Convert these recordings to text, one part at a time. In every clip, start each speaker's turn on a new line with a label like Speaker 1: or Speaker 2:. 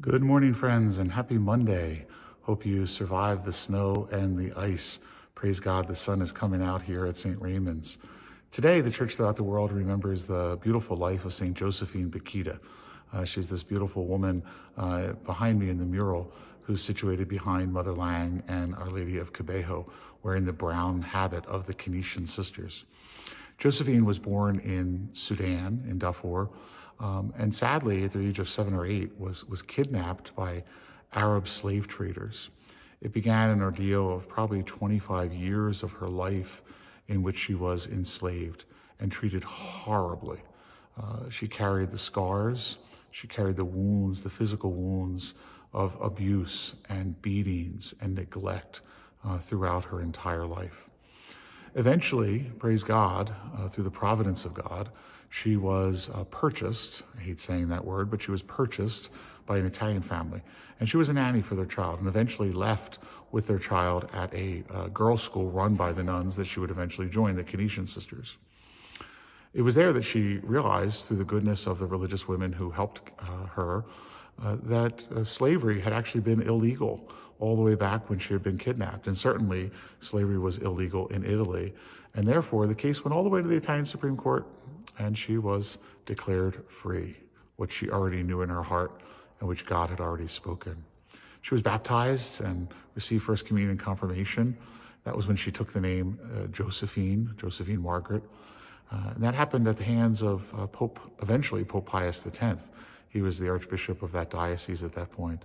Speaker 1: Good morning, friends, and happy Monday. Hope you survived the snow and the ice. Praise God, the sun is coming out here at St. Raymond's. Today, the church throughout the world remembers the beautiful life of St. Josephine Bakhita. Uh, she's this beautiful woman uh, behind me in the mural who's situated behind Mother Lang and Our Lady of Kibeho, wearing the brown habit of the Canossian sisters. Josephine was born in Sudan, in Darfur, um, and sadly, at the age of seven or eight, was, was kidnapped by Arab slave traders. It began an ordeal of probably 25 years of her life in which she was enslaved and treated horribly. Uh, she carried the scars, she carried the wounds, the physical wounds of abuse and beatings and neglect uh, throughout her entire life. Eventually, praise God, uh, through the providence of God, she was uh, purchased. I hate saying that word, but she was purchased by an Italian family. And she was a nanny for their child and eventually left with their child at a uh, girls' school run by the nuns that she would eventually join, the Canossian sisters. It was there that she realized, through the goodness of the religious women who helped uh, her, uh, that uh, slavery had actually been illegal all the way back when she had been kidnapped. And certainly slavery was illegal in Italy. And therefore, the case went all the way to the Italian Supreme Court, and she was declared free, which she already knew in her heart and which God had already spoken. She was baptized and received First Communion confirmation. That was when she took the name uh, Josephine, Josephine Margaret. Uh, and that happened at the hands of uh, Pope, eventually Pope Pius X. He was the Archbishop of that diocese at that point.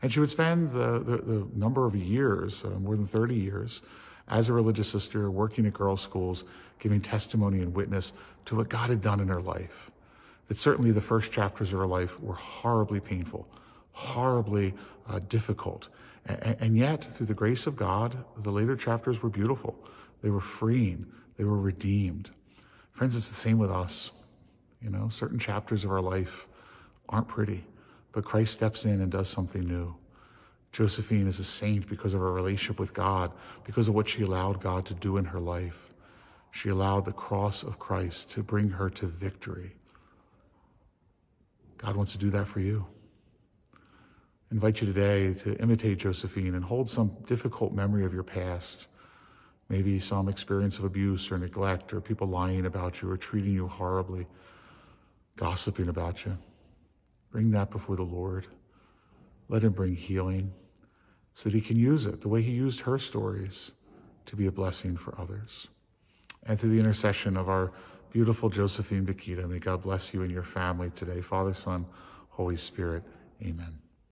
Speaker 1: And she would spend the, the, the number of years, uh, more than 30 years, as a religious sister, working at girls' schools, giving testimony and witness to what God had done in her life. That certainly the first chapters of her life were horribly painful, horribly uh, difficult. And yet, through the grace of God, the later chapters were beautiful. They were freeing, they were redeemed. Friends, it's the same with us. You know, certain chapters of our life aren't pretty, but Christ steps in and does something new. Josephine is a saint because of her relationship with God, because of what she allowed God to do in her life. She allowed the cross of Christ to bring her to victory. God wants to do that for you. I invite you today to imitate Josephine and hold some difficult memory of your past, maybe some experience of abuse or neglect or people lying about you or treating you horribly, gossiping about you. Bring that before the Lord. Let Him bring healing so that He can use it the way He used her stories to be a blessing for others. And through the intercession of our beautiful Josephine Bakhita, may God bless you and your family today. Father, Son, Holy Spirit, amen.